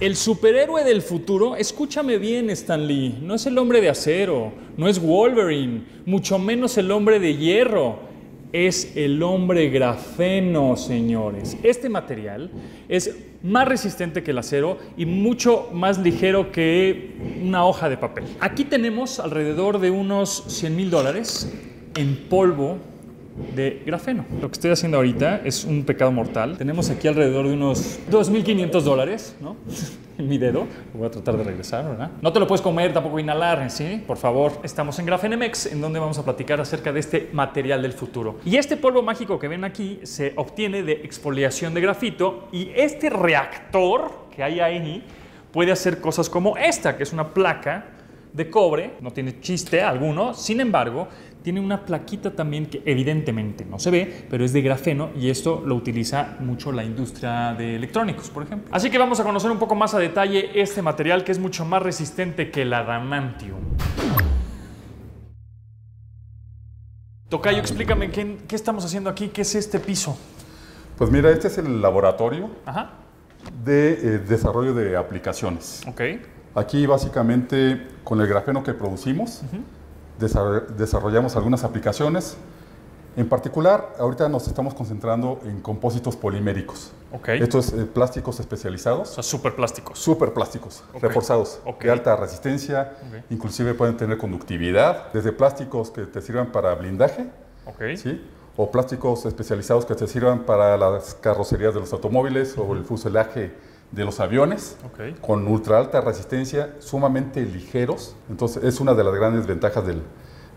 El superhéroe del futuro, escúchame bien Stan Lee, no es el hombre de acero, no es Wolverine, mucho menos el hombre de hierro, es el hombre grafeno, señores. Este material es más resistente que el acero y mucho más ligero que una hoja de papel. Aquí tenemos alrededor de unos 100 mil dólares en polvo de grafeno. Lo que estoy haciendo ahorita es un pecado mortal. Tenemos aquí alrededor de unos 2.500 dólares, ¿no? En mi dedo. Voy a tratar de regresar, ¿verdad? No te lo puedes comer, tampoco inhalar, ¿sí? Por favor. Estamos en Grafenemex, en donde vamos a platicar acerca de este material del futuro. Y este polvo mágico que ven aquí se obtiene de exfoliación de grafito y este reactor que hay ahí puede hacer cosas como esta, que es una placa de cobre, no tiene chiste alguno, sin embargo, tiene una plaquita también que evidentemente no se ve, pero es de grafeno y esto lo utiliza mucho la industria de electrónicos, por ejemplo. Así que vamos a conocer un poco más a detalle este material que es mucho más resistente que el adamantium. Tocayo, explícame ¿qué, qué estamos haciendo aquí, qué es este piso. Pues mira, este es el laboratorio Ajá, de eh, desarrollo de aplicaciones. ok. Aquí básicamente con el grafeno que producimos desarrollamos algunas aplicaciones. En particular, ahorita nos estamos concentrando en compósitos poliméricos. Ok. Estos eh, plásticos O especializados, sea, súper plásticos. súper plásticos, Ok. reforzados, Ok. de alta resistencia, inclusive pueden tener conductividad, desde plásticos que te sirvan para blindaje. ¿sí? o plásticos especializados que te sirvan para las carrocerías de los automóviles o el fuselaje de los aviones, con ultra alta resistencia, sumamente ligeros. Entonces es una de las grandes ventajas de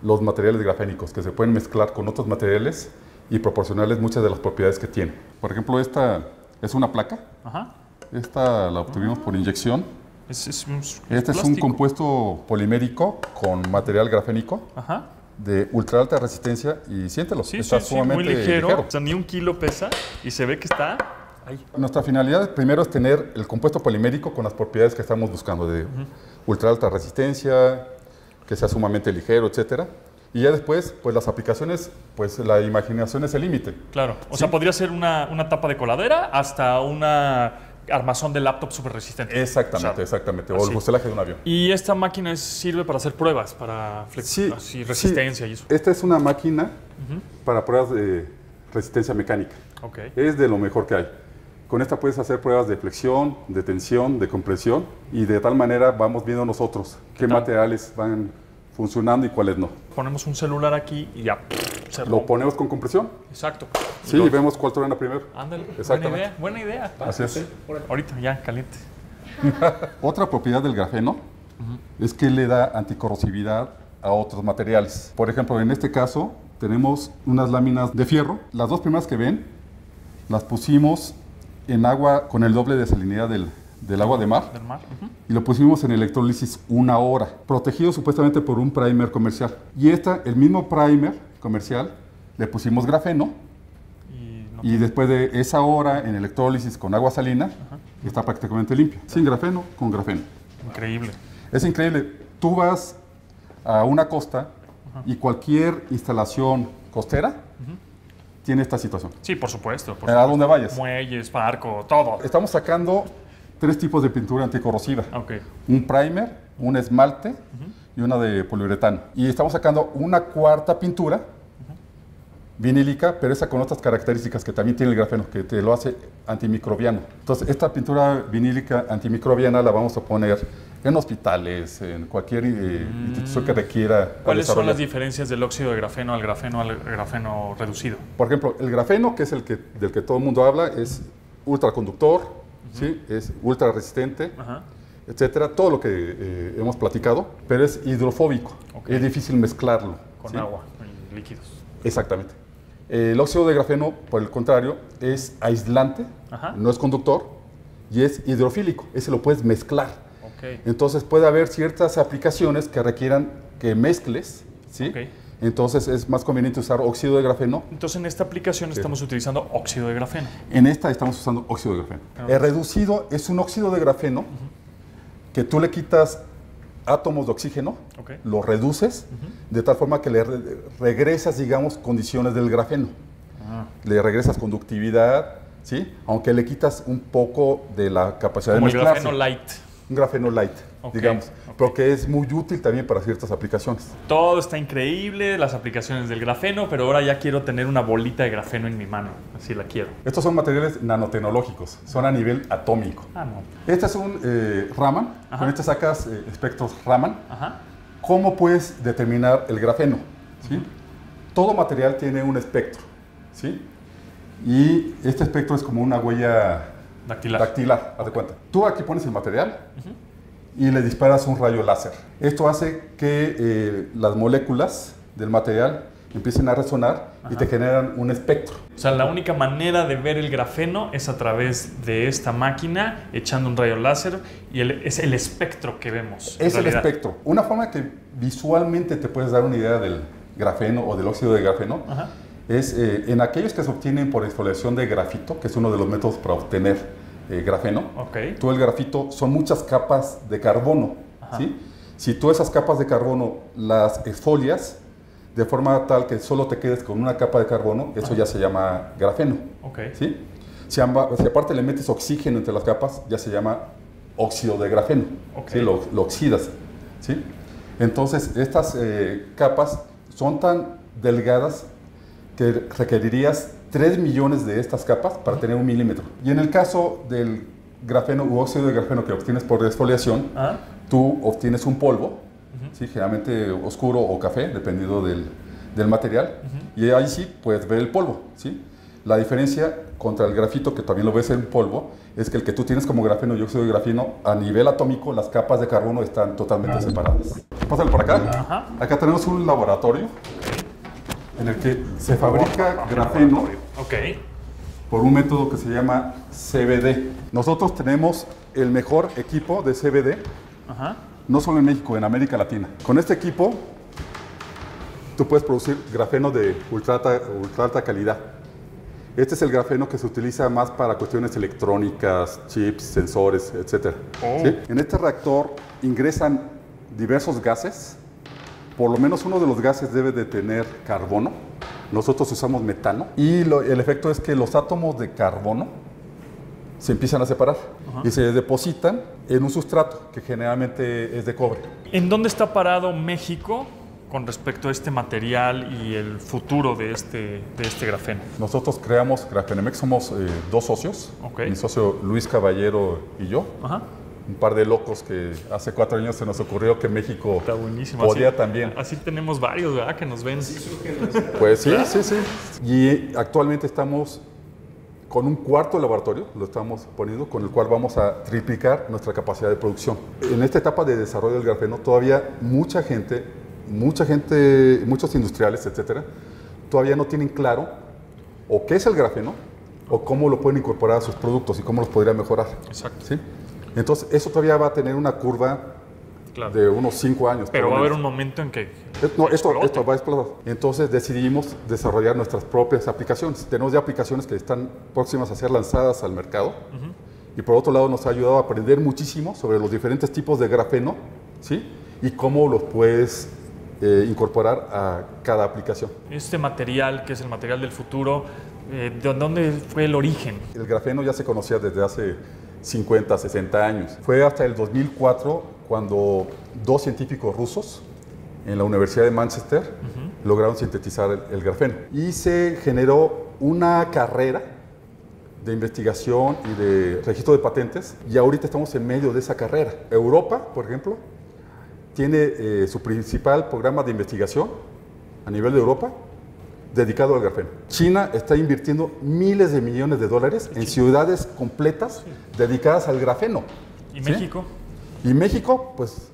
los materiales grafénicos, que se pueden mezclar con otros materiales y proporcionarles muchas de las propiedades que tienen. Por ejemplo, esta es una placa, Ajá. esta la obtuvimos por inyección. Es, es, un- Este es un compuesto polimérico con material grafénico Ajá. de ultra alta resistencia y siéntelo, Sí, está sí, sí, muy sumamente ligero. ligero. O sea, ni un kilo pesa y se ve que está ahí. Nuestra finalidad primero es tener el compuesto polimérico con las propiedades que estamos buscando de ultra alta resistencia, que sea sumamente ligero, etcétera. Y ya después, pues las aplicaciones, pues la imaginación es el límite. Claro. O sea, podría ser una, una tapa de coladera hasta una armazón de laptop súper resistente. Exactamente, O sea, exactamente. O así. el fuselaje de un avión. Y esta máquina sirve para hacer pruebas, para flex- Sí, sí. resistencia y eso. Esta es una máquina para pruebas de resistencia mecánica. Ok. Es de lo mejor que hay. Con esta puedes hacer pruebas de flexión, de tensión, de compresión y de tal manera vamos viendo nosotros qué tal? materiales van funcionando y cuáles no. Ponemos un celular aquí y ya se Lo ponemos con compresión. Exacto. Sí, y vemos cuál truena primero. Ándale. Buena idea. Buena idea. Así es. Ahorita ya, caliente. Otra propiedad del grafeno es que le da anticorrosividad a otros materiales. Por ejemplo, en este caso tenemos unas láminas de fierro. Las dos primeras que ven las pusimos en agua con el doble de salinidad del, del agua de mar Del mar. Ujú. y lo pusimos en electrólisis una hora, protegido supuestamente por un primer comercial. Y esta, el mismo primer comercial, le pusimos grafeno Y no- y después de esa hora en electrólisis con agua salina, está prácticamente limpio. Sin grafeno, con grafeno. Increíble. Es increíble. Tú vas a una costa y cualquier instalación costera tiene esta situación. Sí, por supuesto. por A supuesto. vayas. Muelles, barco, todo. Estamos sacando tres tipos de pintura anticorrosiva. Ok. Un primer, un esmalte y una de poliuretano. Y estamos sacando una cuarta pintura vinílica, pero esa con otras características que también tiene el grafeno, que te lo hace antimicrobiano. Entonces, esta pintura vinílica antimicrobiana la vamos a poner en hospitales, en cualquier eh, institución que requiera. ¿Cuáles son las diferencias del óxido de grafeno al grafeno al grafeno reducido? Por ejemplo, el grafeno, que es el que, del que todo el mundo habla, es ultraconductor, ¿sí? es ultra resistente, Ajá. etcétera, todo lo que eh, hemos platicado, pero es hidrofóbico. Ok. Es difícil mezclarlo. Con ¿sí? agua y líquidos. Exactamente. El óxido de grafeno, por el contrario, es aislante, no es conductor y es hidrofílico. Ese lo puedes mezclar. Entonces puede haber ciertas aplicaciones que requieran que mezcles, ¿sí? Entonces es más conveniente usar óxido de grafeno. Entonces en esta aplicación estamos utilizando óxido de grafeno. En esta estamos usando óxido de grafeno. Ah. El reducido es un óxido de grafeno que tú le quitas átomos de oxígeno, Ok. lo reduces de tal forma que le re- regresas, digamos, condiciones del grafeno. Ah, Le regresas conductividad, ¿sí? Aunque le quitas un poco de la capacidad Como de el mezclarse. grafeno light. Un grafeno light, digamos, ok. pero que es muy útil también para ciertas aplicaciones. Todo está increíble, las aplicaciones del grafeno, pero ahora ya quiero tener una bolita de grafeno en mi mano. Así la quiero. Estos son materiales nanotecnológicos, son a nivel atómico. Ah, no. Este es un eh, Raman, Ajá. con este sacas eh, espectros Raman. Ajá. ¿Cómo puedes determinar el grafeno? ¿Sí? Todo material tiene un espectro, ¿sí? Y este espectro es como una huella Dactilar. dactilar, haz de cuenta. Tú aquí pones el material y le disparas un rayo láser. Esto hace que eh, las moléculas del material empiecen a resonar y te generan un espectro. O sea, la única manera de ver el grafeno es a través de esta máquina, echando un rayo láser, y el- es el espectro que vemos. Es el espectro. Una forma que visualmente te puedes dar una idea del grafeno o del óxido de grafeno Ajá. Es eh, en aquellos que se obtienen por exfoliación de grafito, que es uno de los métodos para obtener eh, grafeno. Ok. Tú el grafito son muchas capas de carbono. ¿sí? Si tú esas capas de carbono las exfolias de forma tal que solo te quedes con una capa de carbono, eso ya se llama grafeno. Ok. ¿sí? Si, amba- si aparte le metes oxígeno entre las capas, ya se llama óxido de grafeno. Ok. ¿sí? Lo, lo oxidas. ¿sí? Entonces, estas eh, capas son tan delgadas que requerirías 3 millones de estas capas para tener un milímetro. Y en el caso del grafeno u óxido de grafeno que obtienes por desfoliación, Ah, tú obtienes un polvo, ¿sí? generalmente oscuro o café, dependiendo del, del material, y ahí sí puedes ver el polvo. ¿sí? La diferencia contra el grafito, que también lo ves en polvo, es que el que tú tienes como grafeno y óxido de grafeno, a nivel atómico, las capas de carbono están totalmente separadas. Pásale por acá. Ajá. Acá tenemos un laboratorio en el que se fabrica grafeno ok. por un método que se llama CBD. Nosotros tenemos el mejor equipo de CBD Ajá. no solo en México, en América Latina. Con este equipo, tú puedes producir grafeno de ultra alta, ultra alta calidad. Este es el grafeno que se utiliza más para cuestiones electrónicas, chips, sensores, etc. Oh. ¿Sí? En este reactor ingresan diversos gases. Por lo menos uno de los gases debe de tener carbono. Nosotros usamos metano. Y lo- el efecto es que los átomos de carbono se empiezan a separar y se depositan en un sustrato que generalmente es de cobre. ¿En dónde está parado México con respecto a este material y el futuro de este, de este grafeno? Nosotros creamos Grafenemex, somos eh, dos socios, Ok. mi socio Luis Caballero y yo, Ajá. Un par de locos que hace cuatro años se nos ocurrió que México Está buenísimo. podía así, también. Así tenemos varios, ¿verdad? Que nos ven. Pues sí, sí, sí. Y actualmente estamos con un cuarto laboratorio, lo estamos poniendo, con el cual vamos a triplicar nuestra capacidad de producción. En esta etapa de desarrollo del grafeno, todavía mucha gente, mucha gente, muchos industriales, etcétera, todavía no tienen claro o qué es el grafeno o cómo lo pueden incorporar a sus productos y cómo los podría mejorar. Exacto. ¿sí? Entonces, eso todavía va a tener una curva Claro. de unos cinco años. Pero va a haber un momento en que. No, esto, esto va a explotar. Entonces decidimos desarrollar nuestras propias aplicaciones. Tenemos ya aplicaciones que están próximas a ser lanzadas al mercado. Y por otro lado nos ha ayudado a aprender muchísimo sobre los diferentes tipos de grafeno, ¿sí? Y cómo los puedes eh, incorporar a cada aplicación. Este material, que es el material del futuro, eh, ¿de dónde fue el origen? El grafeno ya se conocía desde hace 50, 60 años. Fue hasta el 2004 cuando dos científicos rusos en la Universidad de Manchester lograron sintetizar el, el grafeno. Y se generó una carrera de investigación y de registro de patentes y ahorita estamos en medio de esa carrera. Europa, por ejemplo, tiene eh, su principal programa de investigación a nivel de Europa dedicado al grafeno. China está invirtiendo miles de millones de dólares en ciudades completas dedicadas al grafeno. ¿Y ¿Sí? México? Y México, pues,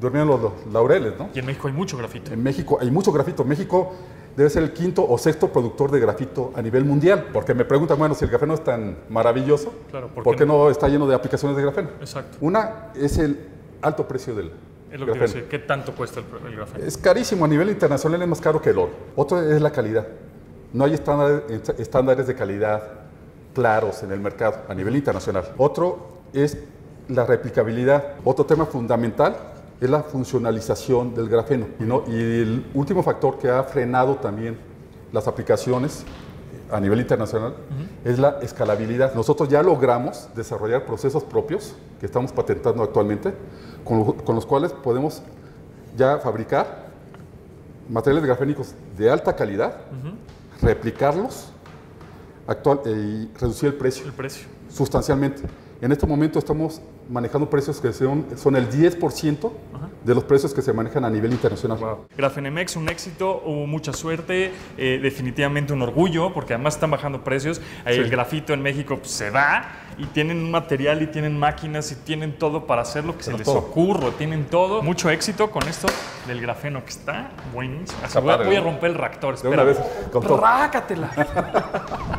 durmieron los, los laureles, ¿no? Y en México hay mucho grafito. En México hay mucho grafito. México debe ser el quinto o sexto productor de grafito a nivel mundial. Porque me preguntan, bueno, si el grafeno es tan maravilloso, Claro, ¿por ¿por, qué qué no está lleno de aplicaciones de grafeno? Exacto. Una es el alto precio del Es lo que te iba a grafeno. decir. ¿Qué tanto cuesta el, el grafeno? Es carísimo, a nivel internacional es más caro que el oro. Otro es la calidad. No hay estándares, de calidad claros en el mercado a nivel internacional. Otro es la replicabilidad. Otro tema fundamental es la funcionalización del grafeno. Y, no- y el último factor que ha frenado también las aplicaciones a nivel internacional es la escalabilidad. Nosotros ya logramos desarrollar procesos propios que estamos patentando actualmente, con, con los cuales podemos ya fabricar materiales grafénicos de alta calidad, replicarlos actual, eh, y reducir el precio El precio. sustancialmente. En este momento estamos manejando precios que son, son el 10% de los precios que se manejan a nivel internacional. Grafenemex, un éxito, hubo mucha suerte, eh, definitivamente un orgullo, porque además están bajando precios. Ahí El grafito en México pues, se da y tienen un material y tienen máquinas y tienen todo para hacer lo que se Pero les todo. ocurra, tienen todo. Mucho éxito con esto del grafeno que está buenísimo. Está voy, voy a romper el reactor, De espera. una vez, con todo.